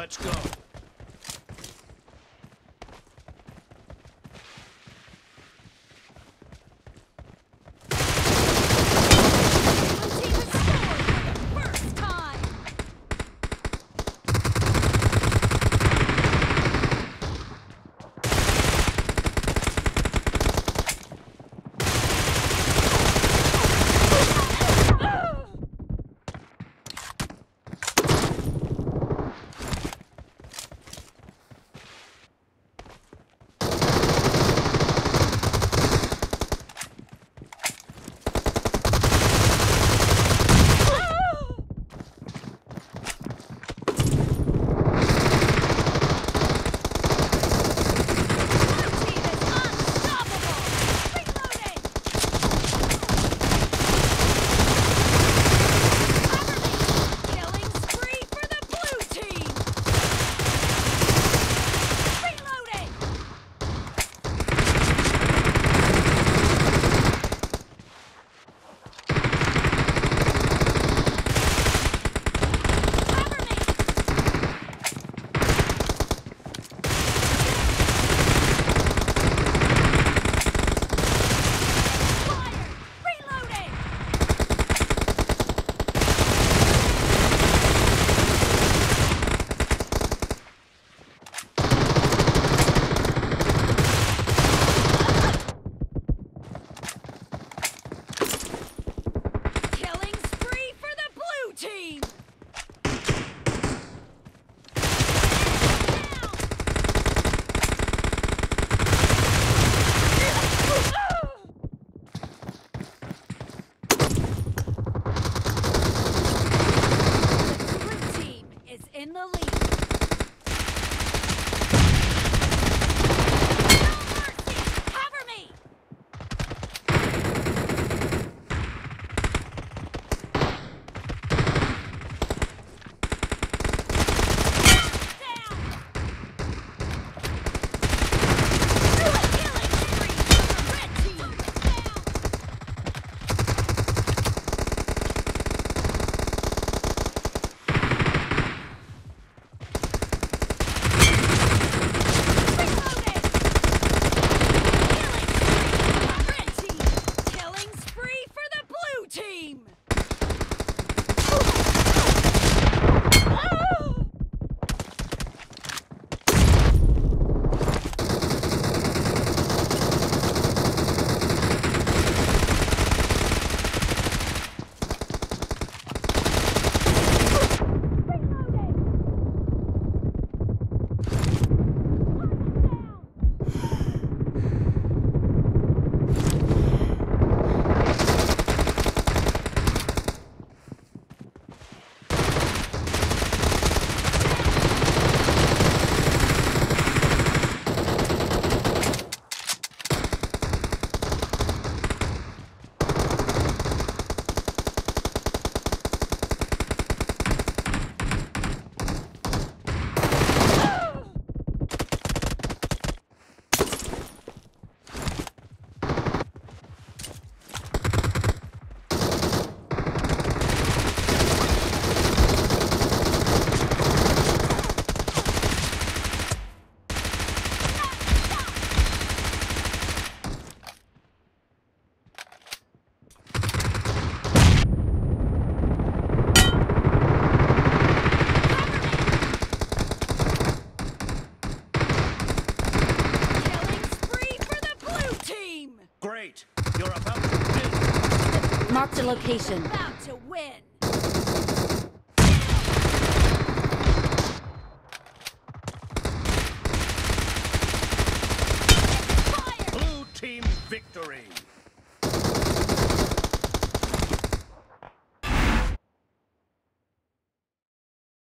Let's go. in the lead. We're about to win. Marked a location. About to win. Blue team victory.